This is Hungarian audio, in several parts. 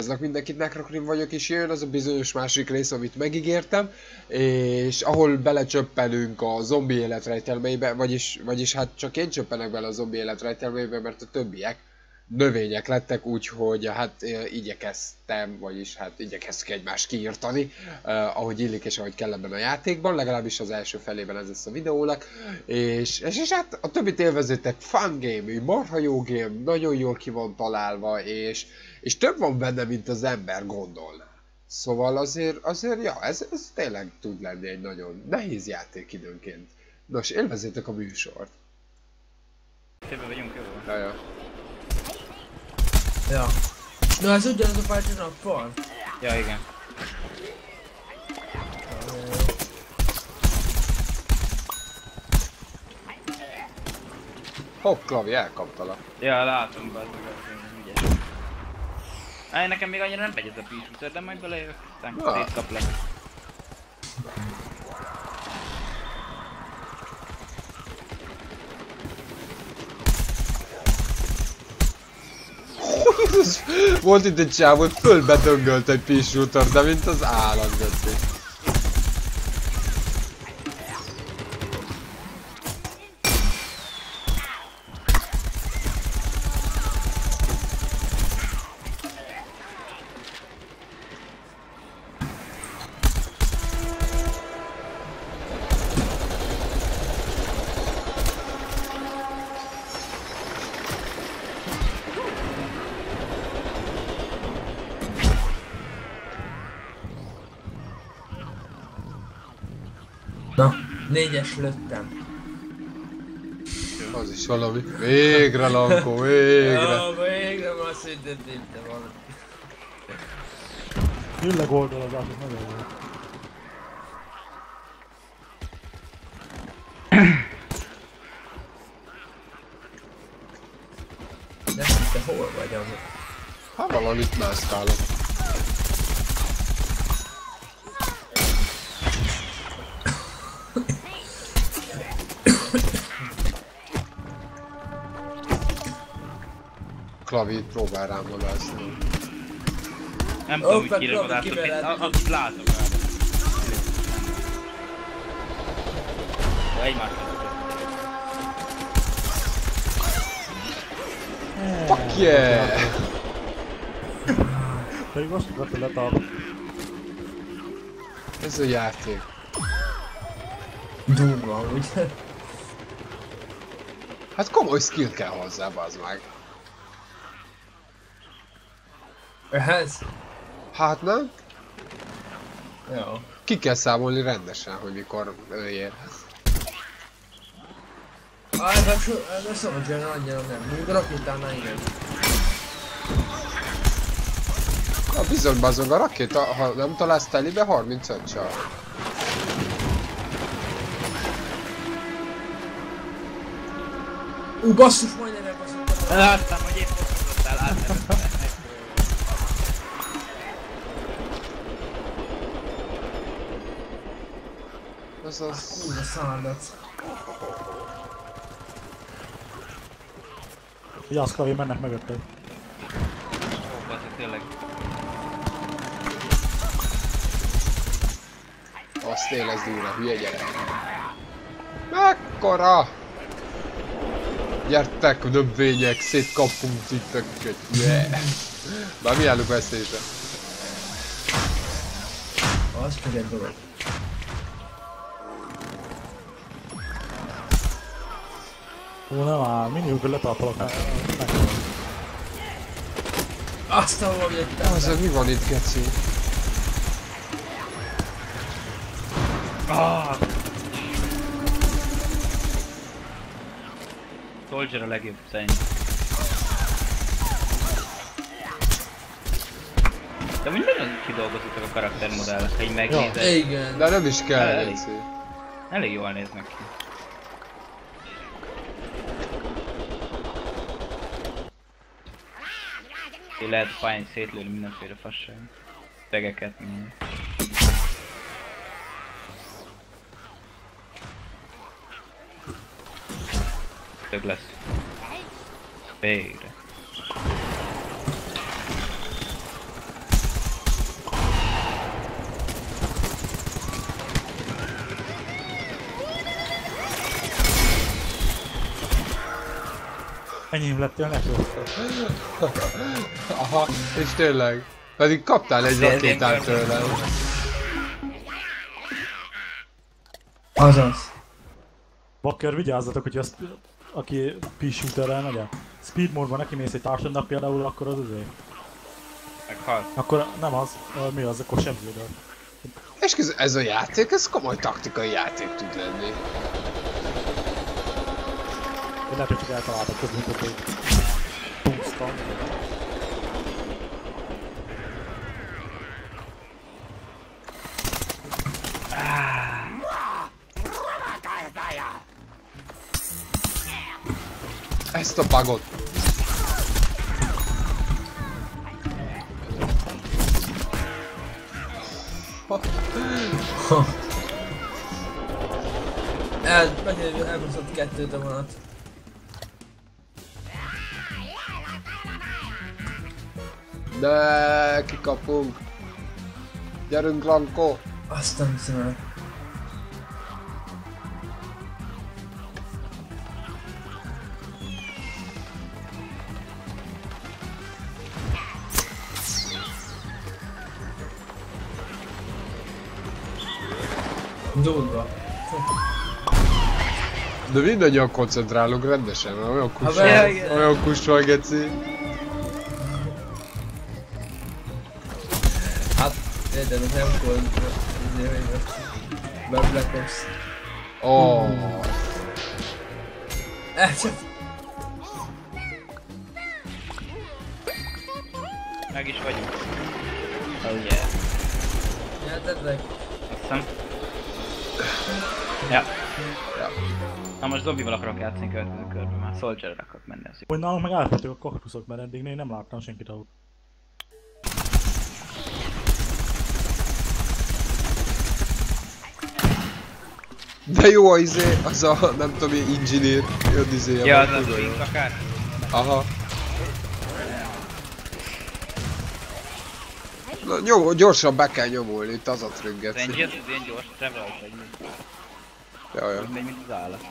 Ezek mindenkit Necrocrim vagyok, és jön az a bizonyos másik rész, amit megígértem, és ahol belecsöppenünk a zombi életrejtelmeibe, vagyis, vagyis hát csak én csöppenek bele a zombi életrejtelmeibe, mert a többiek növények lettek, úgyhogy hát igyekeztem, vagyis hát igyekeztük egymást kiírtani, eh, ahogy illik és ahogy kell ebben a játékban, legalábbis az első felében ez lesz a videónak, és, és, és hát a többit élvezőtek fun game, marha jó game, nagyon jól ki van találva, és, és több van benne, mint az ember gondol. Szóval azért, azért ja, ez, ez tényleg tud lenni egy nagyon nehéz játék időnként. Nos, élvezétek a műsort. Többen vagyunk, jó? Ja, ja. Ja. Na ez ugyanaz a fájt a nappal? Ja, igen. Hopp, Klavi, elkaptalak. Ja, látom, bazd meg, az én ügyes. Á, nekem még annyira nem megy ez a písúter, de majd belejövök, aztán Ja. szétkaplak. Volt itt egy csáv, hogy fölbedöngölt egy pea shooter, de mint az állat. Négyes lőttem. Az is valami. Végre, Lankó, végre. Ja, végre már szintén tépte valami. Tényleg oldalazás, ez nagyon jó. De te hol vagy amúgy? Hát valamit mászkálok. Klavi próbál rám vadászni. Nem tudom, hogy kire Robi, vadászok, kivel én- lehet a- akit látok rá. Ja, egymás Fuck yeah! Pedig azt tudod, hogy letart. Ez a játék. Durva amúgy. Hát komoly skill kell hozzá, bazd meg. Ehhez? Hát nem? Jó. Ki kell számolni rendesen, hogy mikor öljél. Ah, ez a so- ez a Soldier annyira nem. Mondjuk a rakétánál igen. Na bizony bazog, a rakéta, ha nem találsz telibe, 35 csal. Ú, basszus, majdnem elbaszottam. Láttam, hogy épp Az az... Ú, a szándat. Vigyázz, Kavi, mennek mögötted. Ó, bazd, tényleg. Azt élesz durva, hülye gyerek. Mekkora? Gyertek, növények, szétkapunk titeket, yeah! Bár mi állunk veszélybe? Az csak egy dolog. Ó, nem áll, mindig, hogy letartalak meg. Azt a jöttem. Az, mi van itt, geci? Ah! Soldier a legjobb szerintem. De úgy nagyon kidolgozottak a karaktermodellek, ha így megnézed. Igen. De nem is kell, Elég. Elég jól néznek ki. Lehet a pályán szétlőni mindenféle fasság. Tegeket, minden. Tök lesz. Végre. Enyém lettél neki. Aha, és tényleg. Pedig kaptál egy rakétát ilyen tőle. Azaz. Bakker, vigyázzatok, hogy azt, aki P-shooterrel megy Speed mode neki mész egy társadnak például, akkor az azért. Meghal. Akkor nem az, mi az, akkor sebződöl. És ez, ez a játék, ez komoly taktikai játék tud lenni. Én lehet, hogy csak eltaláltak közben, mint hogy pusztan. Ezt a bugot. El, meg elbaszott kettőt a vonat. De kikapunk. Gyerünk, Lanko. Azt nem hiszem el. Durva. De mindannyian koncentrálunk rendesen, olyan be- igen. olyan kusol, geci. Érted, az nem volt. Be Black Ops. Oh. Eh, csak Meg is vagyunk. Oh yeah. nyertetek? Azt hiszem. Ja. Na most zombival akarok játszani következő körben, már Soldierre akarok menni az Hogy nálunk meg elfettek a kaktuszok, mert eddig én nem láttam senkit ahol. De jó az izé, az a nem tudom én engineer, jön izé. Ja, az az. Wing akár. Aha. Na, nyom, gyorsan be kell nyomulni, itt az a Az trügget. engine, az ilyen gyors travel vagy mi? Ja, ja. Úgy megy, mint az állat.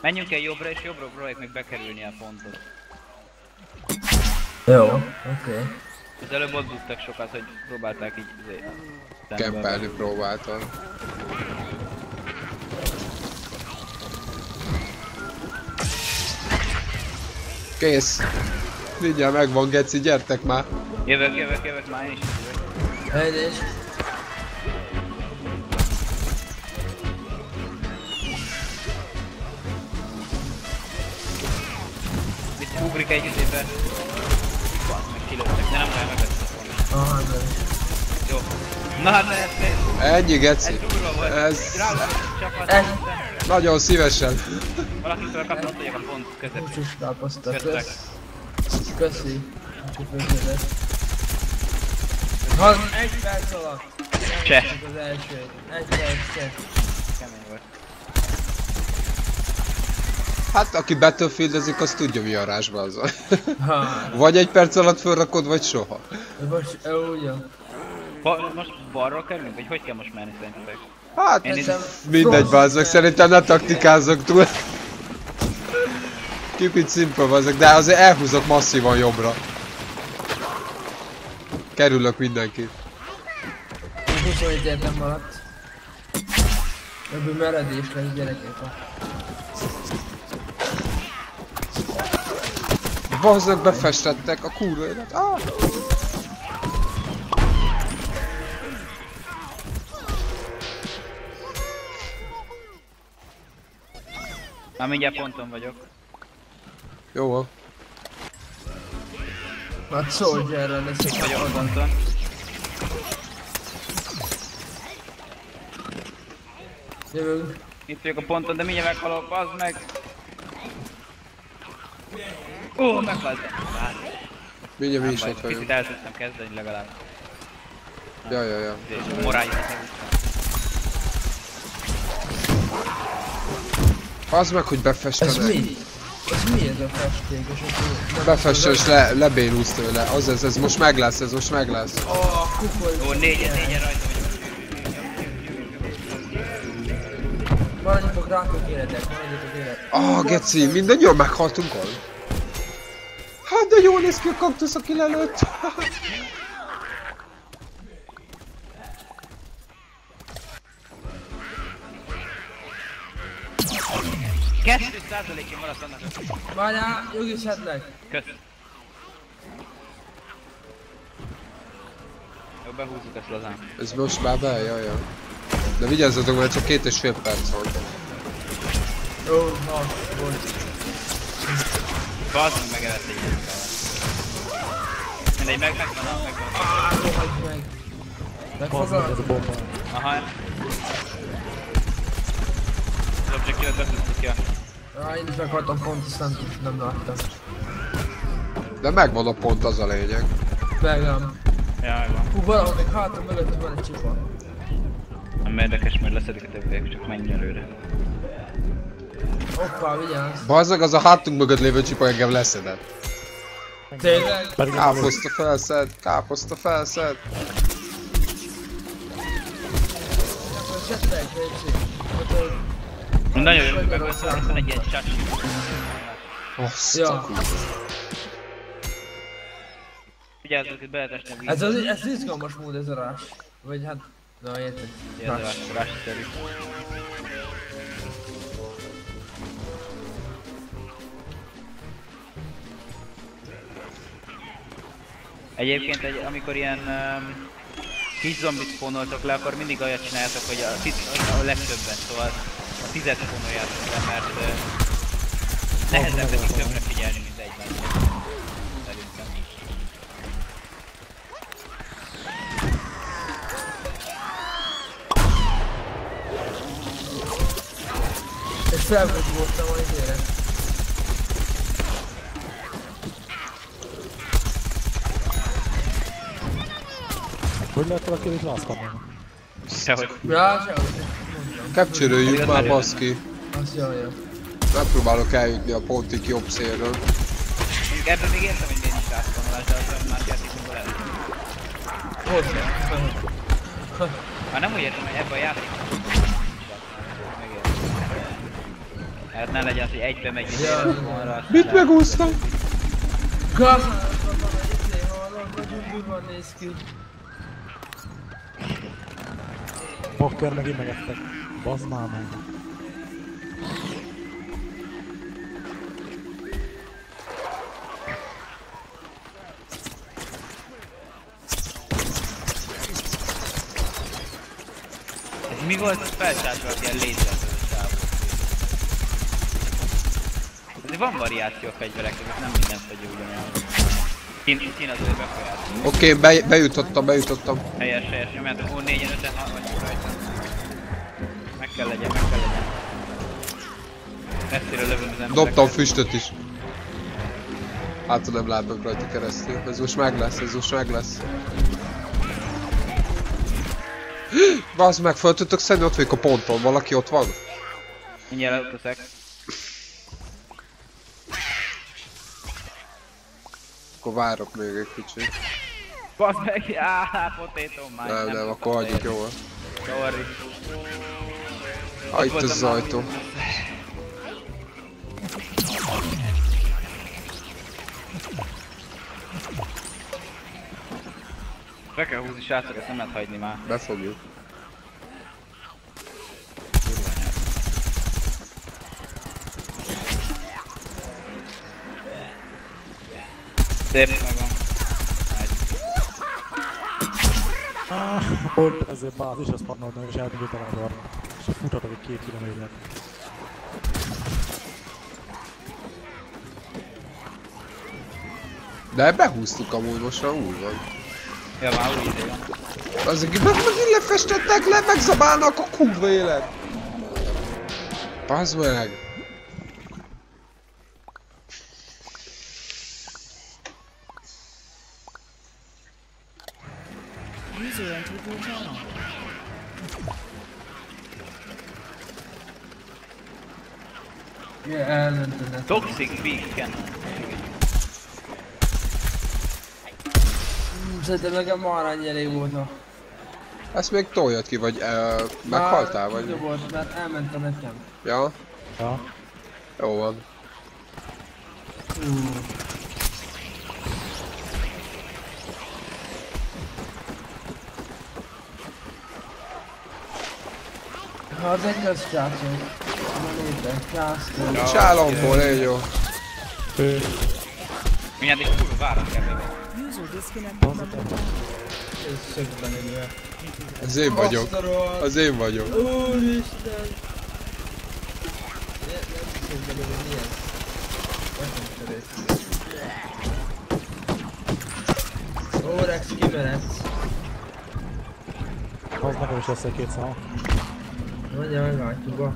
Menjünk el jobbra és jobbra próbáljuk meg bekerülni a pontot. Jó, oké. Okay. Az előbb ott dugtak sokat, hogy próbálták így izé. Kempelni próbáltam. Kész. Mindjárt megvan, Geci, gyertek már. Jövök, jövök, jövök, már én is jövök. Helyzés. Itt ugrik egy izébe. Basz, meg kilőttek, de nem kell megvettem volna. Aha, de. Jó. Na hát ez, ez, Ennyi, ez Geci. durva volt. Ez Ez- nagyon szívesen. valakitől kaptam, hogy a pont közepén. is káposzta. Köszönök. Kösz. Köszi. Köszönöm. Ha egy perc alatt. Cseh. Az első. Egy perc, cseh. Kemény volt. Hát, aki Battlefield-ezik, az tudja mi a rásba az. Ha. Vagy egy perc alatt fölrakod, vagy soha. Most, jó, ugye. Ba, most balról kerülünk, vagy hogy kell most menni szerintetek? Hát, Én Szerintem mindegy, Frost- bazd meg, szerintem ne taktikázzak túl. Keep it simple, bazd de azért elhúzok masszívan jobbra. Kerülök mindenkit. 27 értem maradt. Ebből meredés lesz gyerekek. Bazdok befestettek a kurva élet. Ah! Már mindjárt ponton vagyok. Jó van. Hát Soldierrel lesz egy Vagyok ponton. Jövünk. Itt vagyok a ponton, de mindjárt meghalok, az meg. Ó, meghaltam. Hát, Mindjárt mi nem is ott vagyunk. Picit el tudtam kezdeni legalább. Ja, ja, ja. És morális Az meg, hogy Ez befestenek. mi? Ez mi ez a festék? És le, lebénulsz tőle. Az ez, ez most meg lesz, ez most meg lesz. Ó, kukoly. Ó, négyen, négyen rajta vagyok. Maradj fog Rátok, rátok életek, maradjatok élet. Ah, geci, mindannyian meghaltunk al. Hát de jól néz ki a kaktusz, aki lelőtt. 2 százalékén maradt annak a... Várjál, jogi chatleg. Kösz. Jó, behúzzuk ezt lazán. Ez most már be, jaj, jaj. De vigyázzatok, mert csak két és fél perc van. Ó, na, volt. Bazd meg megevett egy ilyen fel. Mindegy, meg, megvan, ah, megvan. Á, rohagy meg. Bazd meg ez a Megfogad? bomba. Aha. Az objektívet behúztuk ki a... Á, én is meghaltam pont, azt nem, nem láttam. De megvan a pont, az a lényeg. Megem. Ja, megvan. Hú, valahol még hátra mögött van egy csipa. Nem érdekes, mert leszedik a többiek, csak menj előre. Hoppá, vigyázz. Bazzag, az a hátunk mögött lévő csipa engem leszedett. Tényleg? Káposzta felszed, káposzta felszed. Nagyon jó, meg van egy ilyen csacsi. Azt Ja. a kurva. Vigyázzunk, itt be lehet esni a vízbe. Ez, az, ez izgalmas mód ez a rás. Vagy hát... Na érted. Ilyen Rás. rásszerű. Egyébként, egy, amikor ilyen um, kis zombit spónoltok le, akkor mindig olyat csináljátok, hogy a, a legtöbben, szóval a tizet spónoljátok le, mert uh, nehezebb nekik többre figyelni, mint egyben. Szerintem. És felbuzgóztam a izére. Hogy lehet valaki itt lászkapni? Sehogy. Ja, sehogy. Capture-öljük már, baszki. Azt jaj, jaj. Megpróbálok eljutni a pontig jobb szélről. Ebben még értem, hogy nincs rászpomolás, de aztán már játékunkból el. Hogy Már nem úgy értem, hogy ebben a játékban. Hát ne legyen az, hogy egybe megy Ja. ja. Mit megúsztam? Ki. Bakker megint megettek. Bazd már meg. Ez mi volt, hogy felcsátolak ilyen sávot. Azért van variáció a fegyverek között, nem minden fegyver ugyanolyan. Kín, kín az ő befolyás. Oké, okay, be, bejutottam, bejutottam. Helyes, helyes, nyomjátok, ó, 4-en, 5-en, 6 vagyunk rajta. Meg kell legyen, meg kell legyen. Messziről lövöm az embereket. Dobtam füstöt is. Hát, nem látok rajta keresztül. Ez most meg lesz, ez most meg lesz. Bazd meg, fel tudtok szedni, ott vagyok a ponton. Valaki ott van? Mindjárt leteszek. Akkor várok még egy kicsit. Bazd meg, áh, potato már. Nem, nem, akkor hagyjuk jól. Sorry. Ah, itt az ajtó. Be kell húzni srácok, ezt nem lehet hagyni már. Befogjuk. Szép, megvan. Volt ezért bázis, azt pannolt és eltűnt a. És futhatok egy két kilométert. De behúztuk amúgy, most már úgy van. Ja, már úgy van. Azok meg megint lefestettek le, megzabálnak a kurva élet. Bazd meg. Toxic Beacon. Szerintem nekem már annyi elég volt a... Ezt még toljad ki, vagy uh, meghaltál, vagy? Dobott, mert elment a nekem. Ja, Ja. jó van. Ha az egy az csácsok. Kurva várat kell még. User disconnected from your channel. Ez szögben ülve. Az én vagyok. Az én vagyok. Úristen! Mi. Órex kimeredsz. Az nekem is lesz egy két szám. Mondja meg látjuk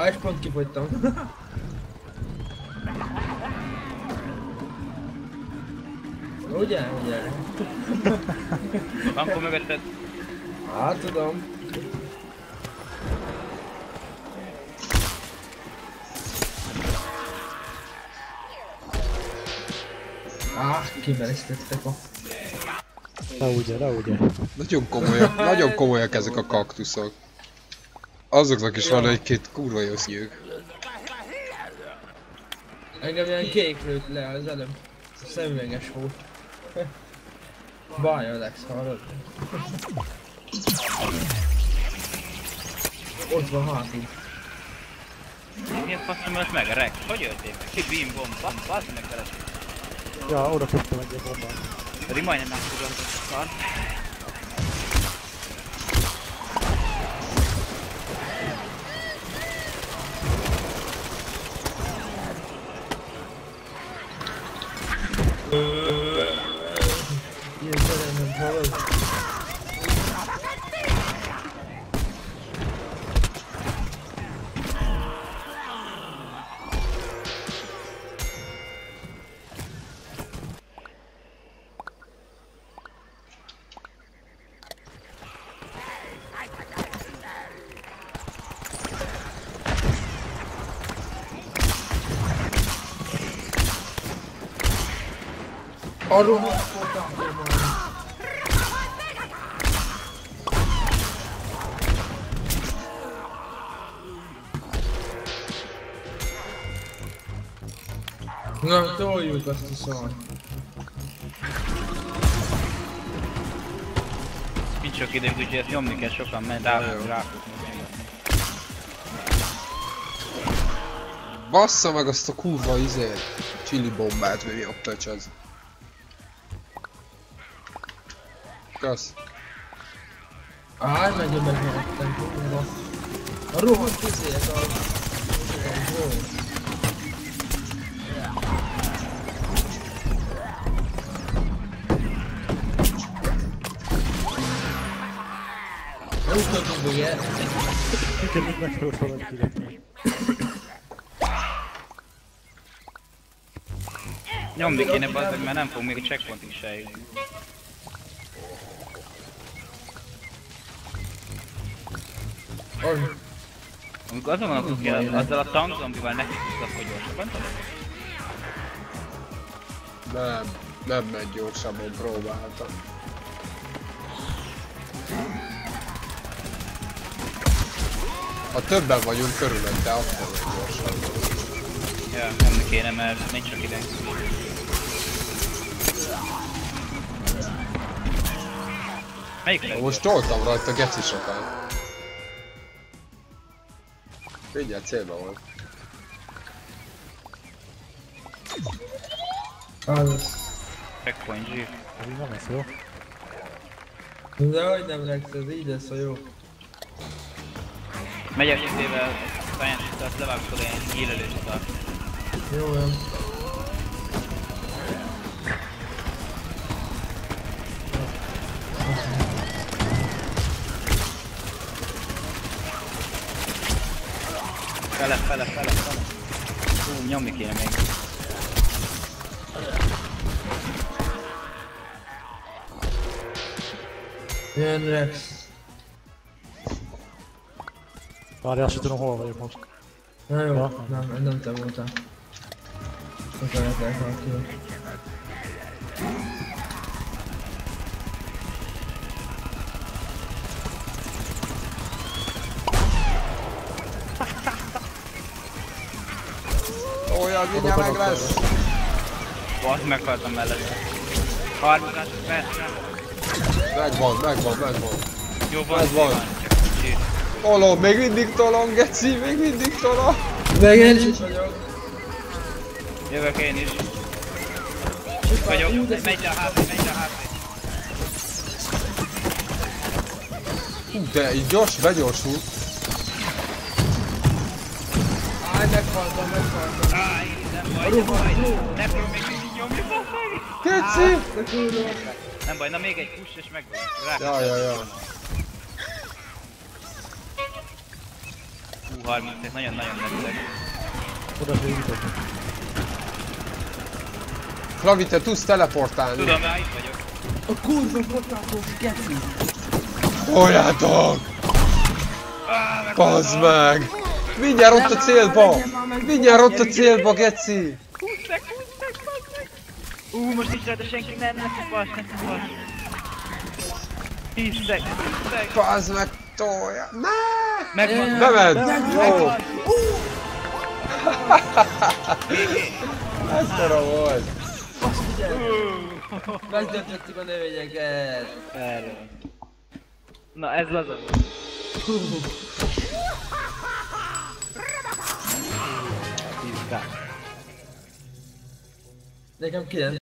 Ha és pont kifogytam. Ugye, ugye? Bankó mögötted. Hát tudom. Ah, kimeresztettek a... De ugye, de ugye. Nagyon komolyak, nagyon komolyak ezek a kaktuszok. Azoknak is van egy-két kurva jó szívük. Engem ilyen kék lőtt le az előbb. Szemüveges volt. Baj, Alex, hallod? Ott van hátul. Mi a faszom ölt meg? Rex, hogy ölték meg? Ki beam bomba? Bazd meg vele. Ja, oda köptem egy bombát. Pedig majdnem megtudom, hogy szar. Ilyen szerelmem hallod? A rohadt fotából Na, toljuk azt a szart. Nincs sok időnk, úgyhogy ezt nyomni kell sokan, mert rá, ráfutni. Bassza meg azt a kurva izét. Chili bombát, mi a pöcs az. Kösz. Áj, megint kurva. A rohadt izé, ez a... a hogy el... Sikerült megfelelőt valami kirakni. Nyomni kéne bazd meg, mert nem fog még checkpointig se eljutni. Az... Amikor azon van, hogy azzal a tank zombival neki tudsz, akkor gyorsabban tudod? Nem, nem megy gyorsabban, próbáltam. Ha többen vagyunk körülötte, akkor megy gyorsabban. Ja, nyomni kéne, mert nincs sok időnk. Melyik? Most toltam rajta geci sokat. Figyelj, célba volt. Az... Checkpoint zsír. Ez így nem lesz jó. De hogy nem Rex, ez így lesz a jó. Megyek izével, Science azt levágtod ilyen hílelős szart. Jó, jó. Fele, fele, fele, fele. Hú, nyomni kéne még. Jön Rex. Várjál, azt sem tudom hol vagyok most. Na jó, Ja. nem, nem te voltál. Akkor lehet valaki. Várjál, mindjárt meg lesz. Azt meghaltam mellette. 30 percre. Megvan, megvan, megvan. Jó van, Ez van. van. Csak kicsit. Tolom, még mindig tolom, geci, még mindig tolom. Meg én is vagyok. Jövök én is. Csak Vagyok. Megy le a hátra, megy le a hátra. Hú, de így gyors, begyorsul. Meghaltam, meghaltam. Áj, nem baj, nem baj. Ne fogom még mindig nyomni, basz meg. Geci! De kurva. Nem baj, na még egy push és meg rá. Ja, ja, ja. Hú, 30 nagyon-nagyon leszek. Oda sérítok. Flavi, te tudsz teleportálni. Tudom, már itt vagyok. A kurva potátos geci. Toljátok! Bazd meg! Mindjárt ott a célba! Mindjárt ott a célba, geci! Húzzek, húzzek, basszeg! Ú, most nincs rajta senki, nem, ne szupass, ne szupass. Hiszek, hiszek. Bazd meg, tolja! Ne! Megvan. Bement! Jó! Megvan. Ekkora volt! Megdöntöttük a növényeket. Erről. Na ez cả để trong kia.